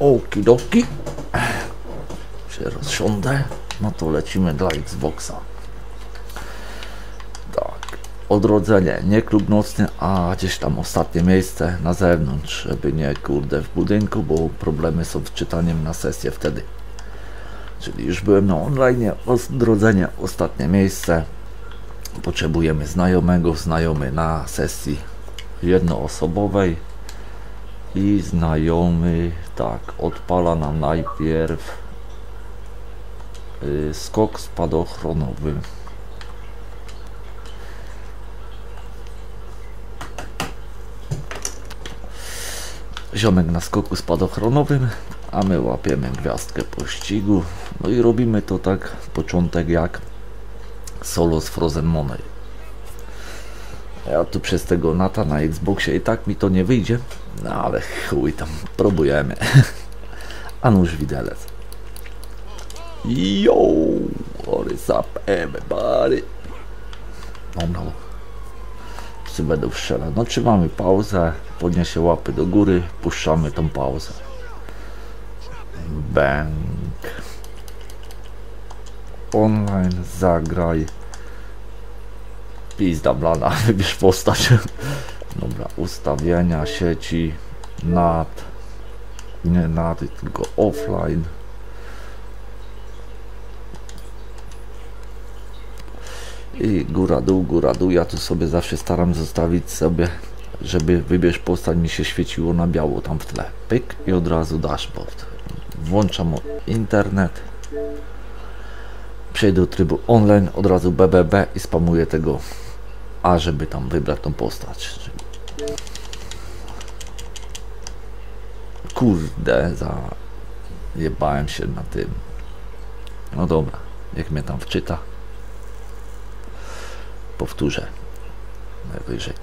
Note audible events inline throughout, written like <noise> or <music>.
Okidoki. Się rozsiądę. No to lecimy dla Xboxa. Tak. Odrodzenie. Nie klub nocny, a gdzieś tam ostatnie miejsce na zewnątrz, żeby nie kurde w budynku, bo problemy są z czytaniem na sesję wtedy. Czyli już byłem na online, odrodzenie ostatnie miejsce. Potrzebujemy znajomego, znajomy na sesji jednoosobowej i znajomy tak odpala nam najpierw y, skok spadochronowy. Ziomek na skoku spadochronowym a my łapiemy gwiazdkę pościgu no i robimy to tak początek jak solo z Frozen Money. Ja tu przez tego nata na Xboxie i tak mi to nie wyjdzie no ale chuj tam, próbujemy <laughs> a nuż widelec Yo, what is up everybody? No, no. Wszyscy będą strzelać. No trzymamy pauzę, podniesie łapy do góry, puszczamy tą pauzę. Bang. Online zagraj. Pizda blana, <laughs> wybierz postać. Dobra, ustawienia sieci, NAT. Nie NAT, tylko offline. i góra dół, góra dół. Ja tu sobie zawsze staram zostawić sobie, żeby wybierz postać mi się świeciło na biało tam w tle. Pyk i od razu dashboard. Włączam internet. Przejdę do trybu online, od razu BBB i spamuję tego A, żeby tam wybrać tą postać. Kurde, za... Jebałem się na tym. No dobra, jak mnie tam wczyta powtórzę najwyżej.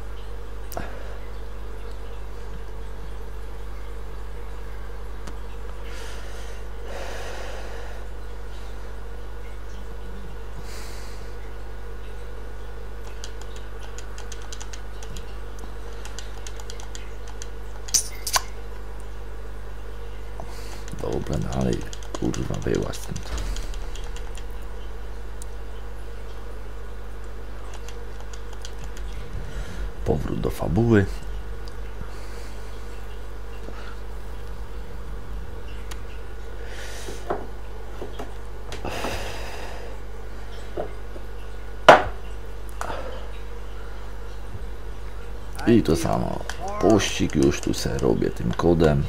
Dobra, dalej, kurwa, była stąd. Powrót do fabuły. I to samo. Pościg już tu se robię tym kodem.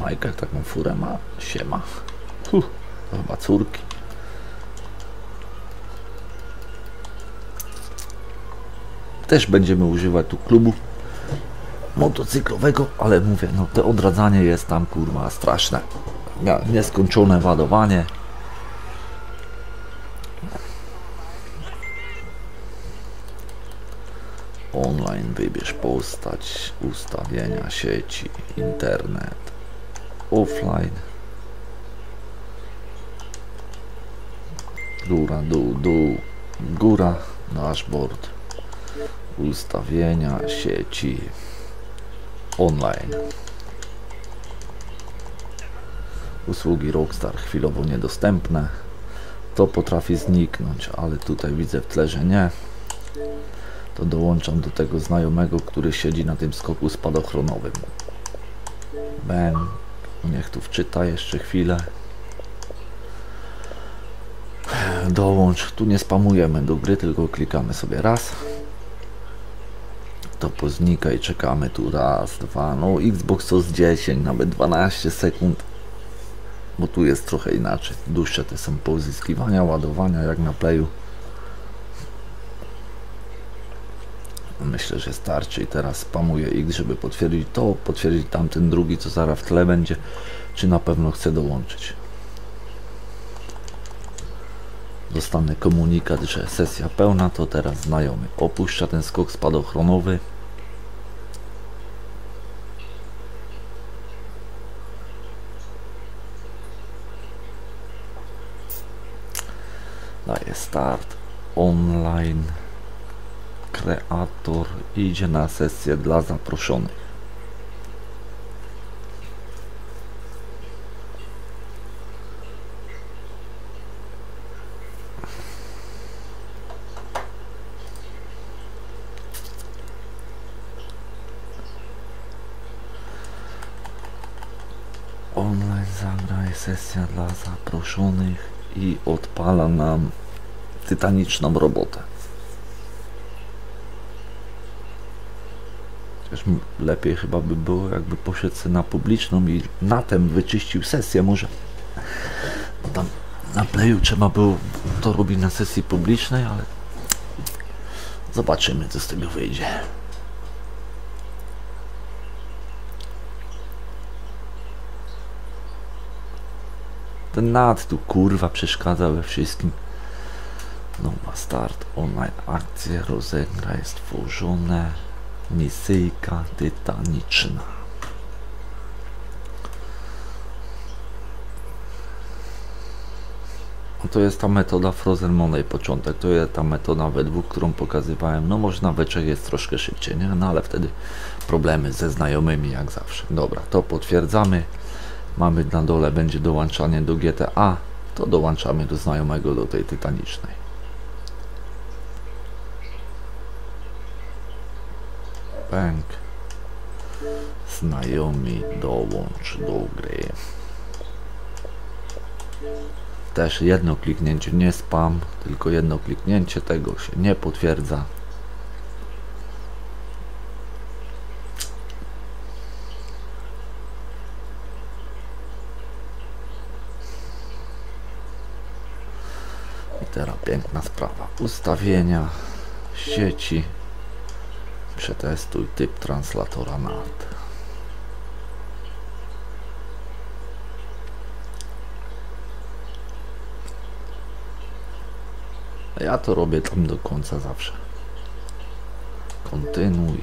Majka taką furę ma. Siema. Huh, to chyba córki. Też będziemy używać tu klubu motocyklowego, ale mówię, no to odradzanie jest tam kurwa straszne. Nieskończone ładowanie. Online wybierz postać, ustawienia sieci, internet, offline. Góra, dół, dół, góra, dashboard ustawienia sieci online. Usługi Rockstar chwilowo niedostępne. To potrafi zniknąć, ale tutaj widzę w tle, że nie. To dołączam do tego znajomego, który siedzi na tym skoku spadochronowym. Ben, niech tu wczyta jeszcze chwilę. Dołącz, tu nie spamujemy do gry, tylko klikamy sobie raz to poznika i czekamy tu raz, dwa, no Xbox to z 10, nawet 12 sekund, bo tu jest trochę inaczej, dłuższe te są pozyskiwania, ładowania jak na playu. Myślę, że starczy i teraz spamuję X, żeby potwierdzić to, potwierdzić tamten drugi, co zaraz w tle będzie, czy na pewno chcę dołączyć. Dostanę komunikat, że sesja pełna, to teraz znajomy opuszcza ten skok spadochronowy. start online kreator idzie na sesję dla zaproszonych. Online zagraj sesja dla zaproszonych i odpala nam tytaniczną robotę. Chociaż lepiej chyba by było, jakby poszedł na publiczną i na tym wyczyścił sesję może. Tam na playu trzeba było to robić na sesji publicznej, ale zobaczymy co z tego wyjdzie. Ten nad tu kurwa przeszkadza we wszystkim. Nowa start, online akcje, rozegra jest tworzone. Misyjka tytaniczna. To jest ta metoda Frozen Money początek, to jest ta metoda we dwóch, którą pokazywałem. No można we trzech jest troszkę szybciej, nie? No ale wtedy problemy ze znajomymi jak zawsze. Dobra, to potwierdzamy. Mamy na dole będzie dołączanie do GTA, to dołączamy do znajomego do tej tytanicznej. Pęk. Znajomi dołącz do gry. Też jedno kliknięcie, nie spam, tylko jedno kliknięcie tego się nie potwierdza. I teraz piękna sprawa. Ustawienia sieci. Przetestuj typ translatora NAT. Ja to robię tam do końca zawsze. Kontynuuj.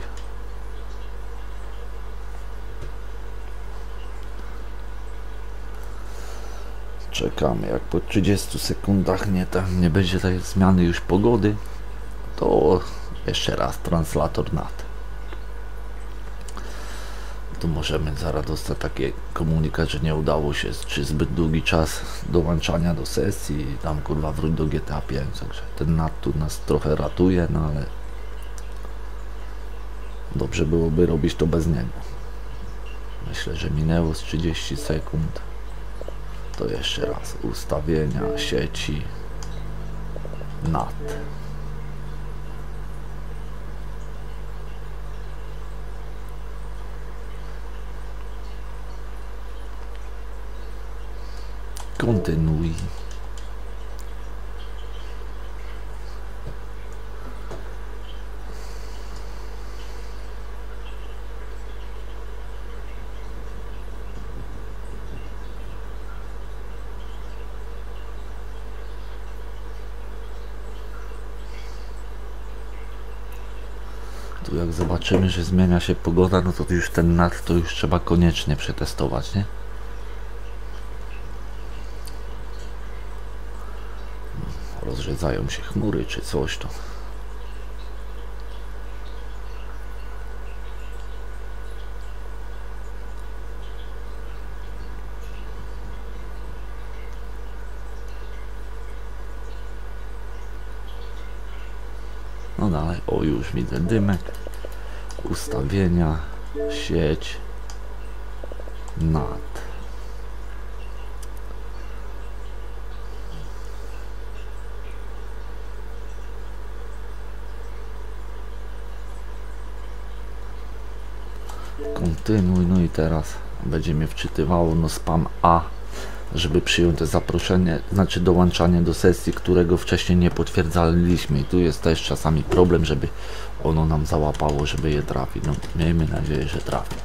Czekamy, jak po 30 sekundach nie, tam nie będzie tej zmiany już pogody, to jeszcze raz translator NAT. Tu możemy zaraz dostać taki komunikat, że nie udało się, czy zbyt długi czas dołączania do sesji, tam kurwa wróć do GTA 5, także ten NAT tu nas trochę ratuje, no ale dobrze byłoby robić to bez niego. Myślę, że minęło z 30 sekund. To jeszcze raz ustawienia sieci NAT. Kontynuuj. Tu jak zobaczymy, że zmienia się pogoda, no to już ten nad to już trzeba koniecznie przetestować, nie? Rozrzedzają się chmury czy coś to. No dalej, o już widzę dymek, ustawienia, sieć, nad. Kontynuuj, no i teraz będzie mnie wczytywało no spam A, żeby przyjąć to zaproszenie, znaczy dołączanie do sesji, którego wcześniej nie potwierdzaliśmy i tu jest też czasami problem, żeby ono nam załapało, żeby je trafić, no miejmy nadzieję, że trafi.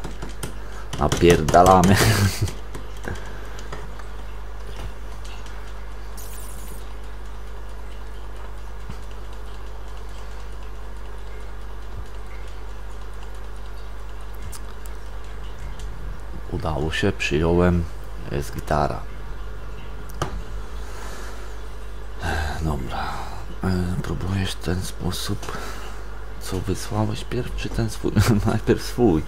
Napierdalamy. <laughs> udało się, przyjąłem, jest gitara. Dobra, e, próbujesz w ten sposób, co wysłałeś pierw, czy ten swój, <laughs> najpierw swój.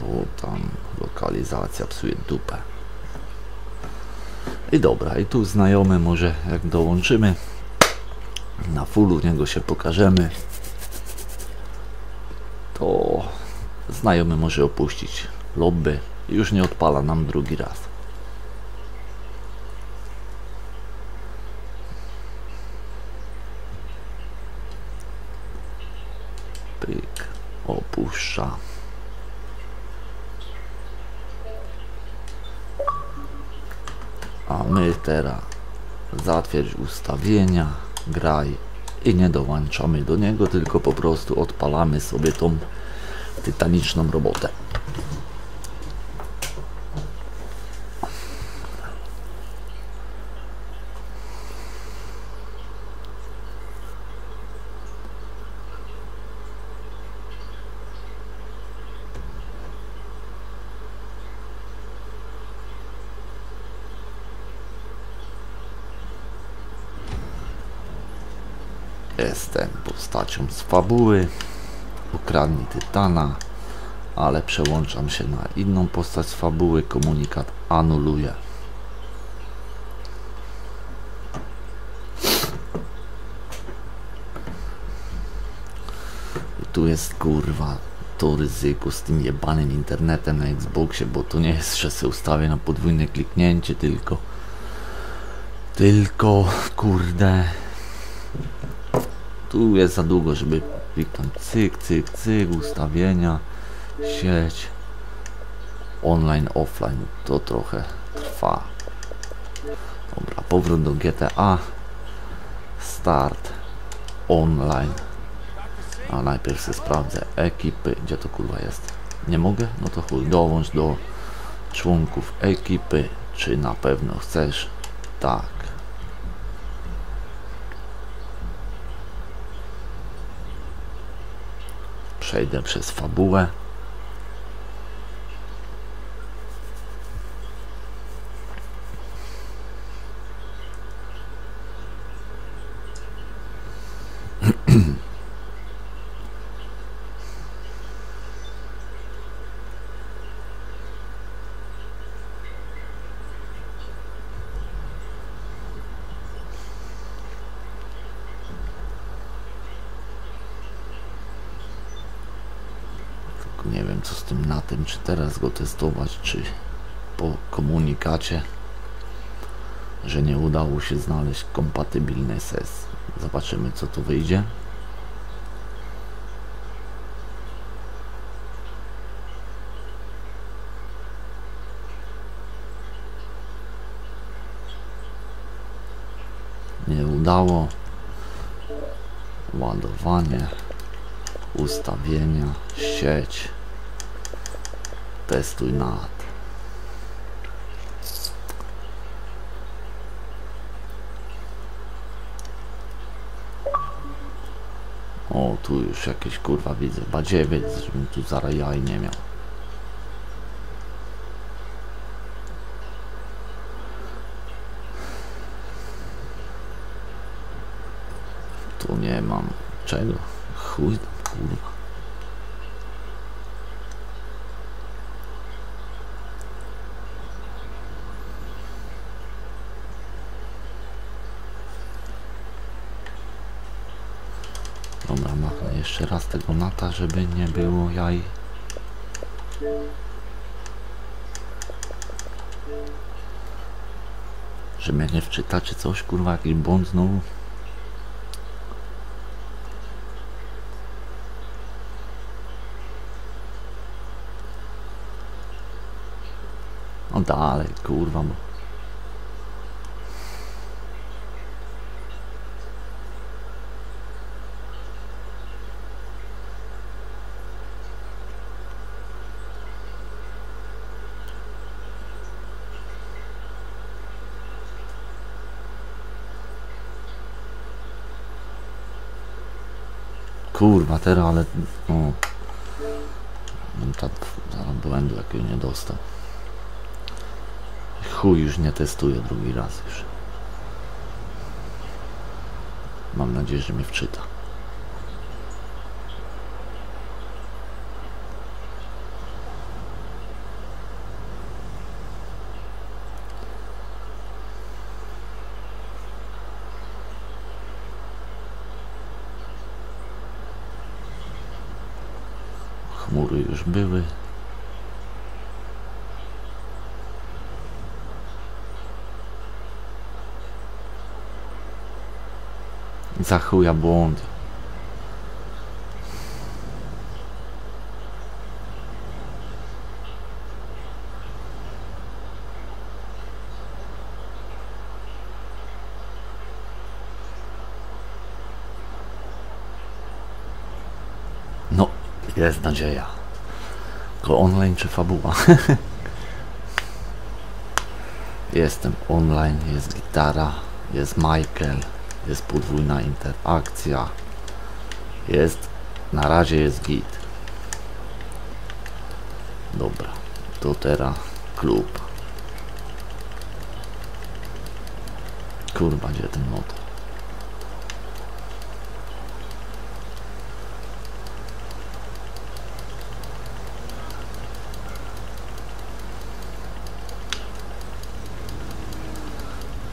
Bo tam lokalizacja psuje dupę. I dobra, i tu znajomy może jak dołączymy, na fullu niego się pokażemy to Znajomy może opuścić lobby i już nie odpala nam drugi raz. Pyk, opuszcza. A my teraz zatwierdź ustawienia, graj i nie dołączamy do niego, tylko po prostu odpalamy sobie tą tytaniczną robotę. Jestem postacią z fabuły. Ukradnij Tytana, ale przełączam się na inną postać z fabuły. Komunikat anuluję. I tu jest kurwa to ryzyko z tym jebanym internetem na Xboxie, bo to nie jest, że się ustawię na podwójne kliknięcie, tylko tylko kurde tu jest za długo, żeby kliknąć cyk, cyk, cyk, ustawienia, sieć, online, offline, to trochę trwa. Dobra, powrót do GTA, start, online, a najpierw sobie sprawdzę ekipy, gdzie to kurwa jest. Nie mogę? No to chuj, dołącz do członków ekipy, czy na pewno chcesz? Tak. Przejdę przez fabułę. nie wiem co z tym na tym, czy teraz go testować, czy po komunikacie, że nie udało się znaleźć kompatybilnej sesji. Zobaczymy co tu wyjdzie. Nie udało. Ładowanie ustawienia, sieć, testuj nad. O, tu już jakieś kurwa widzę, badziewiec, żebym tu zaraz jaj nie miał. Tu nie mam czego. Chuj, kurwa. Dobra, raz tego nata, żeby nie było jaj. Że mnie nie wczyta, czy coś, kurwa, jakiś błąd znowu. No dalej, kurwa, bo... Kurwa, teraz, ale... O. Tak zaraz błędu jakiego nie dostał. Chuj, już nie testuję drugi raz już. Mam nadzieję, że mnie wczyta. Chmury już były. Za chuja błąd. No, jest nadzieja. Tylko online czy fabuła? <laughs> Jestem online, jest gitara, jest Michael, jest podwójna interakcja. Jest, na razie jest git. Dobra, to teraz klub. Kurwa, gdzie ten mod?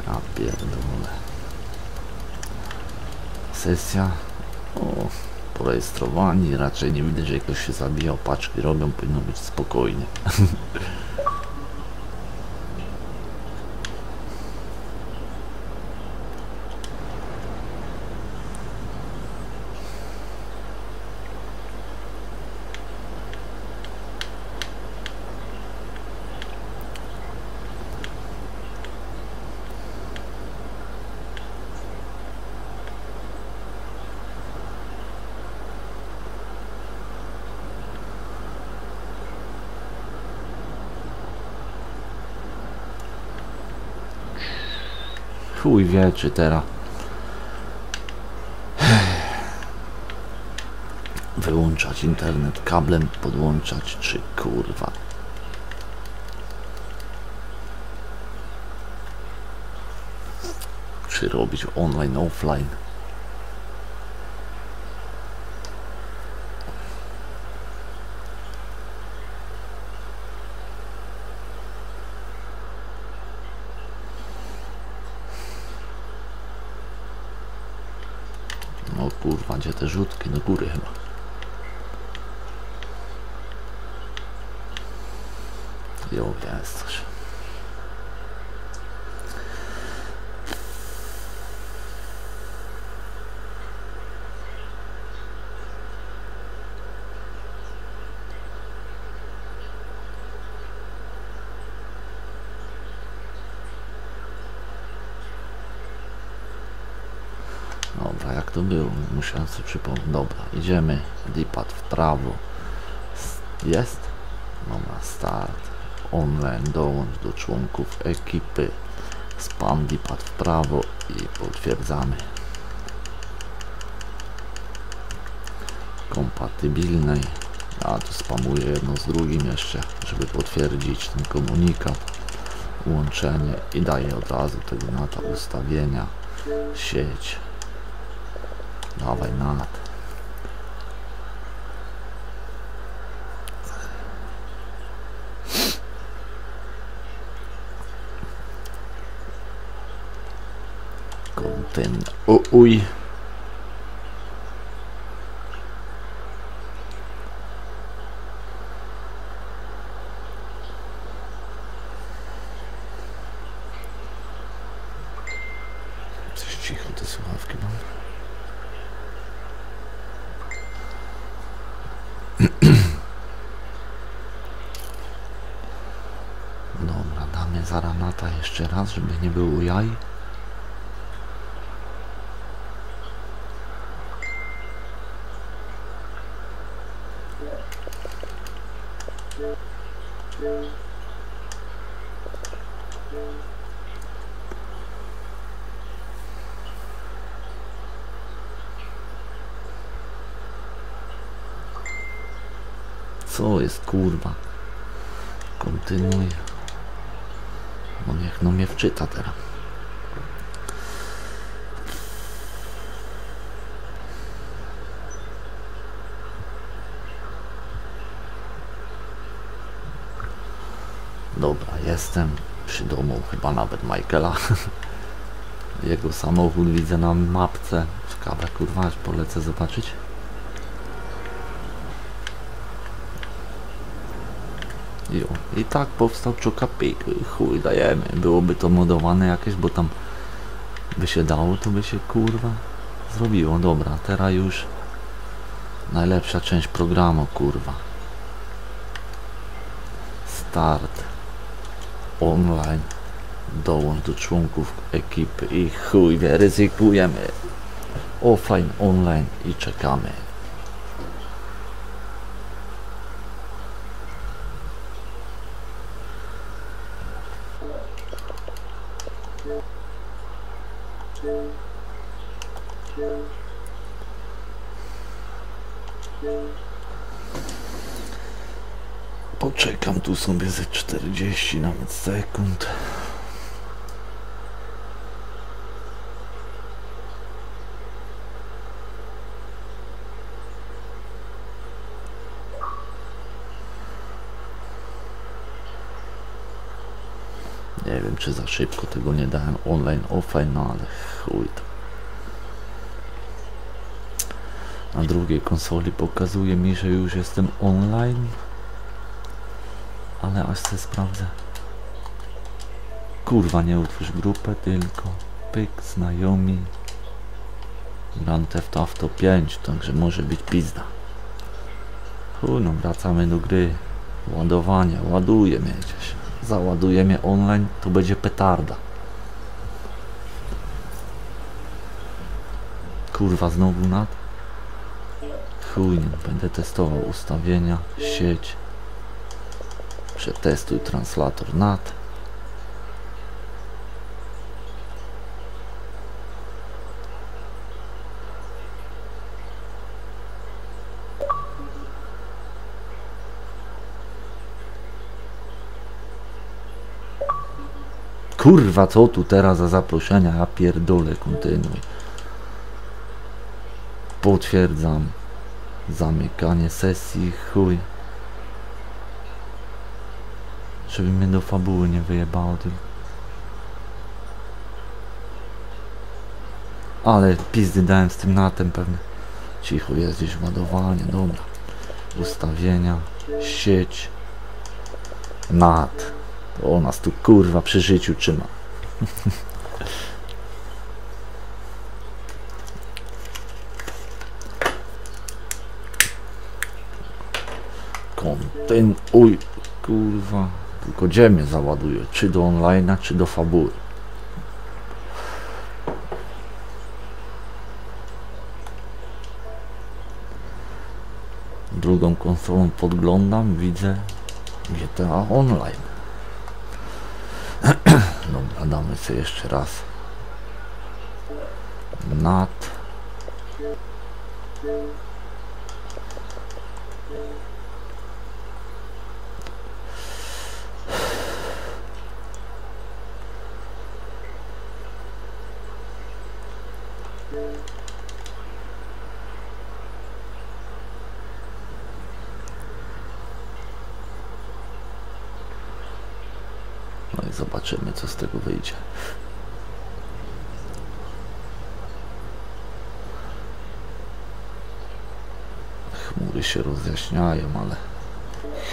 Ja pierdolę. Sesja. O, porejestrowani. Raczej nie widać, że ktoś się zabijał. Paczki robią, powinno być spokojnie. <laughs> Chuj wie, czy teraz wyłączać internet, kablem podłączać, czy kurwa. Czy robić online, offline. No kurwa, gdzie te rzutki? Do góry chyba. Jo, jest coś. Dobra, jak to było? Musiałem sobie przypomnieć. Dobra, idziemy. Dipad w prawo. Jest? Dobra, start. Online, dołącz do członków ekipy. Spam dipad w prawo i potwierdzamy. Kompatybilnej. A tu spamuję jedno z drugim jeszcze, żeby potwierdzić ten komunikat. Łączenie i daję od razu tego na to ustawienia. Sieć. Dawaj nad. Konten. O, uj. Coś cicho te słuchawki mam. Dobra, damy zaranata jeszcze raz, żeby nie było jaj. Co jest kurwa? Kontynuuj. No mnie wczyta teraz. Dobra, jestem przy domu, chyba nawet Michaela. <laughs> Jego samochód widzę na mapce. Ciekawe kurwa, polecę zobaczyć. I tak powstał Czokapik. Chuj, dajemy. Byłoby to modowane jakieś, bo tam by się dało, to by się kurwa zrobiło. Dobra, teraz już najlepsza część programu, kurwa. Start. Online. Dołącz do członków ekipy i chuj wie, ryzykujemy. Offline, online i czekamy. Poczekam tu sobie ze 40 nawet sekund. Nie wiem czy za szybko tego nie dałem online, offline, no ale chuj to. Na drugiej konsoli pokazuje mi, że już jestem online. Ale aż se sprawdzę. Kurwa, nie utwórz grupę, tylko pyk, znajomi. Grand Theft Auto 5, także może być pizda. Chuj, no wracamy do gry. Ładowanie, ładuje mnie gdzieś. Załaduje mnie online, to będzie petarda. Kurwa, znowu nad? Chuj, nie będę testował ustawienia, sieć. Przetestuj translator NAT. Kurwa, co tu teraz za zaproszenia? Ja pierdolę, kontynuuj. Potwierdzam. Zamykanie sesji, chuj. Żeby mnie do fabuły nie wyjebało tylko. Ale pizdy dałem z tym natem pewnie. Cicho jest gdzieś ładowanie, dobra. Ustawienia, sieć, nat. To nas tu kurwa przy życiu trzyma. <laughs> Kontynuuj, kurwa. Tylko gdzie mnie załaduje? Czy do online'a, czy do fabuły? Drugą konsolą podglądam, widzę GTA Online. <clears throat> Dobra, damy sobie jeszcze raz. Nat. Zobaczymy, co z tego wyjdzie. Chmury się rozjaśniają, ale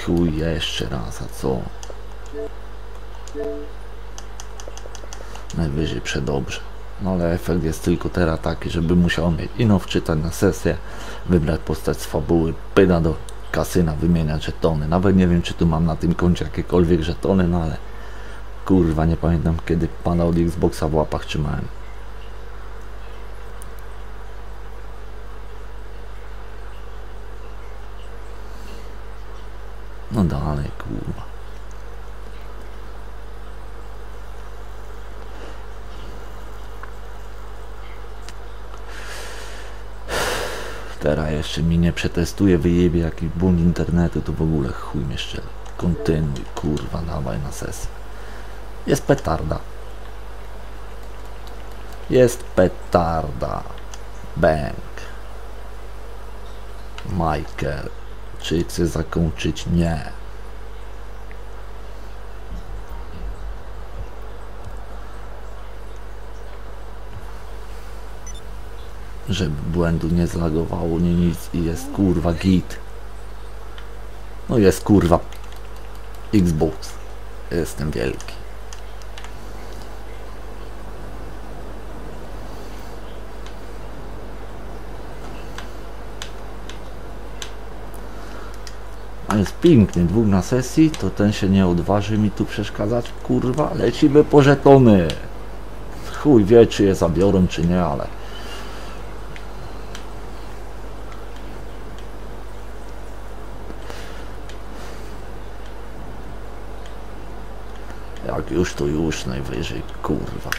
chuj jeszcze raz, a co? Najwyżej przedobrze. No ale efekt jest tylko teraz taki, żeby musiał mieć ino wczytać na sesję, wybrać postać z fabuły, pyna do kasyna, wymieniać żetony. Nawet nie wiem, czy tu mam na tym koncie jakiekolwiek żetony, no ale kurwa, nie pamiętam kiedy pana od Xboxa w łapach trzymałem. No dalej, kurwa. Teraz jeszcze mi nie przetestuje, wyjebie jakiś bunt internetu, to w ogóle chuj mnie szczerze. Kontynuuj, kurwa, dawaj na sesję. Jest petarda. Jest petarda. Bank. Michael. Czy chce zakończyć? Nie. Żeby błędu nie zlagowało, nie nic i jest kurwa git. No jest kurwa Xbox. Jestem wielki. A jest pięknie, dwóch na sesji, to ten się nie odważy mi tu przeszkadzać, kurwa, lecimy po żetony. Chuj wie, czy je zabiorą, czy nie, ale... Jak już, to już najwyżej, kurwa.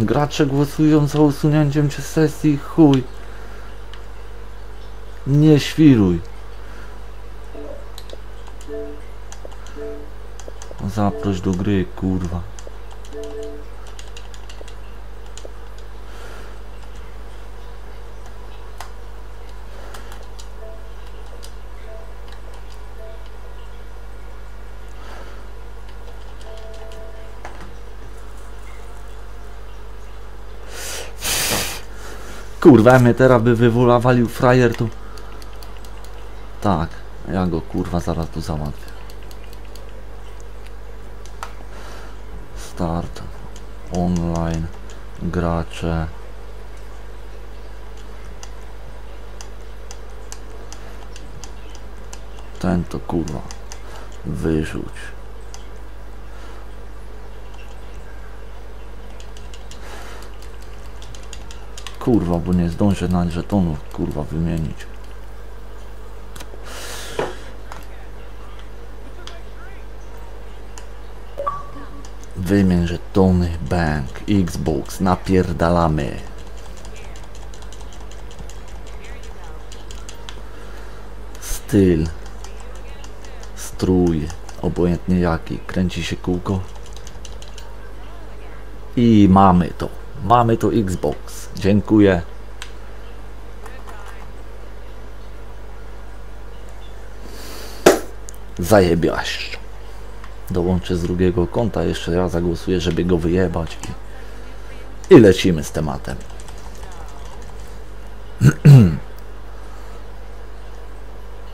Gracze głosują za usunięciem cię z sesji, chuj. Nie świruj. Zaproś do gry, kurwa. Kurwa, mnie teraz by wywulawalił frajer tu. Tak, ja go kurwa zaraz tu załatwię. Start. Online. Gracze. Ten to kurwa. Wyrzuć. Kurwa, bo nie zdążę na żetonów kurwa wymienić. Wymień żetony, bank, Xbox, napierdalamy. Styl. Strój, obojętnie jaki, kręci się kółko. I mamy to. Mamy to Xbox. Dziękuję. Zajebiaś. Dołączę z drugiego konta, jeszcze raz zagłosuję, żeby go wyjebać i lecimy z tematem.